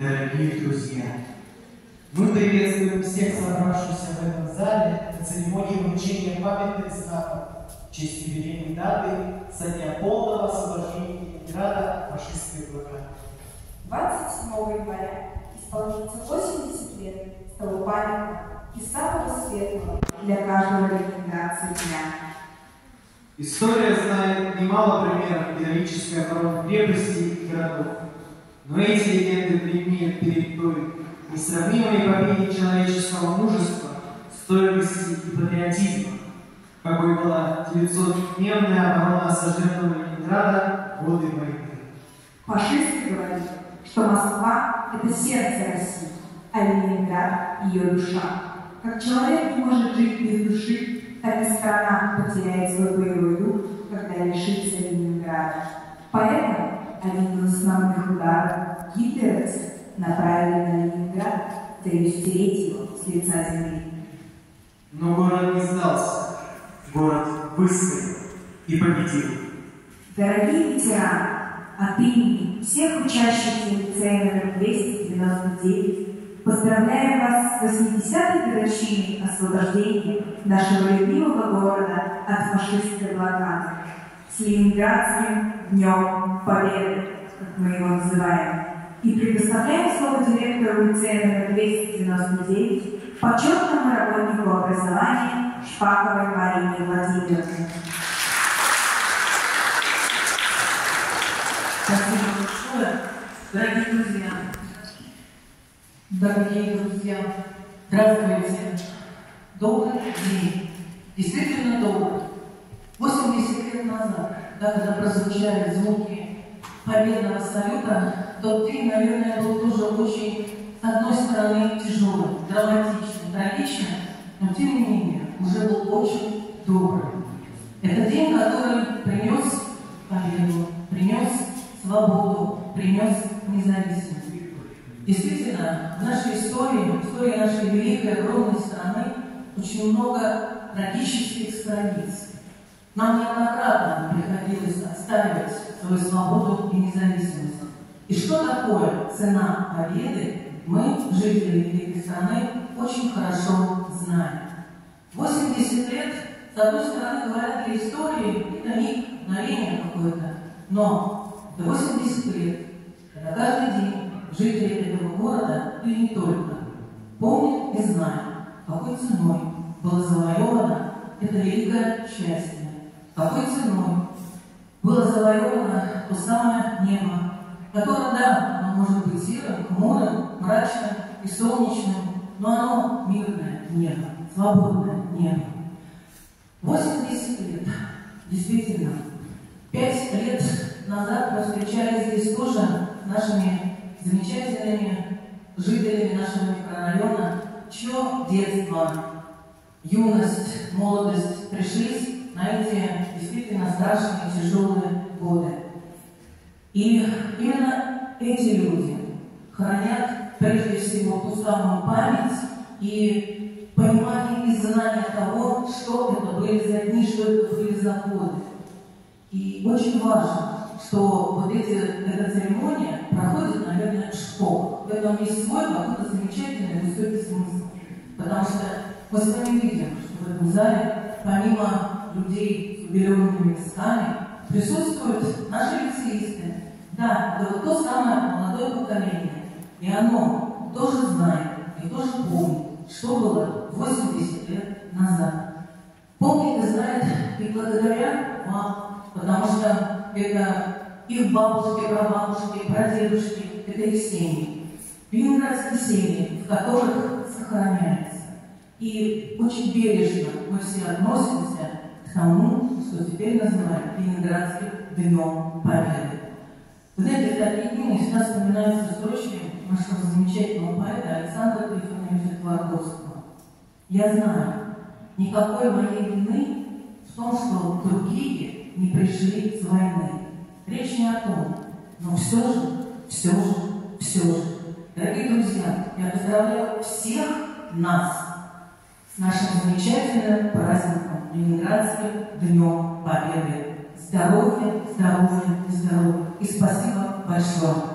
дорогие друзья! Мы приветствуем всех собравшихся в этом зале на церемонии вручения памятных знаков в честь юбилейной даты со дня полного освобождения Ленинграда от фашистской блокады. 27 января исполнится 80 лет с того памятного и самого светлого для каждого ленинградца дня. История знает немало примеров героической обороны крепостей и городов. Но эти легенды предмет перед той несравнимой победе человеческого мужества, стойкости и патриотизма, какой была 900-дневная оборона осажденного Ленинграда в годы войны. Фашисты говорили, что Москва – это сердце России, а Ленинград – ее душа. Как человек не может жить без души, так и страна потеряет свой боевой дух, когда лишится Ленинграда. Поэтому основных ударов гитлеровцы направили на Ленинград, целью стереть его с лица земли. Но город не сдался, город выстоял и победил. Дорогие ветераны, от имени всех учащихся лицея номер 299 поздравляем вас с 80-й годовщиной освобождения нашего любимого города от фашистской блокады, с Ленинградским Днем Победы, как мы его называем, и предоставляем слово директору лицея номер 299, почетному работнику образования Шпаковой Марине Владимировне. Спасибо большое, дорогие друзья. Дорогие друзья, здравствуйте. Добрый день. Действительно добрый. 80 лет назад, когда прозвучали звуки победного салюта, тот день, наверное, был тоже очень, с одной стороны, тяжелый, драматичный, трагичный, но тем не менее уже был очень добрый. Это день, который принес победу, принес свободу, принес независимость. Действительно, в нашей истории, в истории нашей великой, огромной страны очень много трагических страниц. Нам неоднократно приходилось отстаивать свою свободу и независимость. И что такое цена победы, мы, жители великой страны, очень хорошо знаем. 80 лет, с одной стороны, говорят для истории, это миг, мгновение какое-то, но до 80 лет, когда каждый день жители этого города, и не только, помнят и знают, какой ценой было завоевано это великое счастье, какой ценой? Было завоевано то самое небо, которое, да, оно может быть серым, хмурым, мрачным и солнечным, но оно мирное небо, свободное небо. 80 лет, действительно, 5 лет назад мы встречались здесь тоже нашими замечательными жителями нашего микрорайона, чье детство, юность, молодость пришлись на эти действительно страшные, тяжелые годы. И именно эти люди хранят прежде всего ту самую память и понимание и знание того, что это были за дни, что это были за годы. И очень важно, что вот эти, эта церемония проходит, наверное, в школах. В этом есть свой какой-то замечательный высокий смысл. Потому что мы с вами видим, что в этом зале, помимо людей с убеленными местами, присутствуют наши лицеисты. Да, это вот то самое молодое поколение. И оно тоже знает и тоже помнит, что было 80 лет назад. Помнит и знает и благодаря вам, потому что это их бабушки, прабабушки, прадедушки, это их семьи. Ленинградские семьи, в которых сохраняется. И очень бережно мы все относимся тому, что теперь называют Ленинградским Днем Победы. Вы знаете, такие дни мне всегда вспоминаются строчки нашего замечательного поэта Александра Трифоновича Твардовского. Я знаю, никакой моей вины в том, что другие не пришли с войны. Речь не о том, но все же, все же, все же. Дорогие друзья, я поздравляю всех нас с нашим замечательным Ленинградским Днем Победы. Здоровья, здоровья здоровья. И спасибо большое.